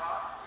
Bye.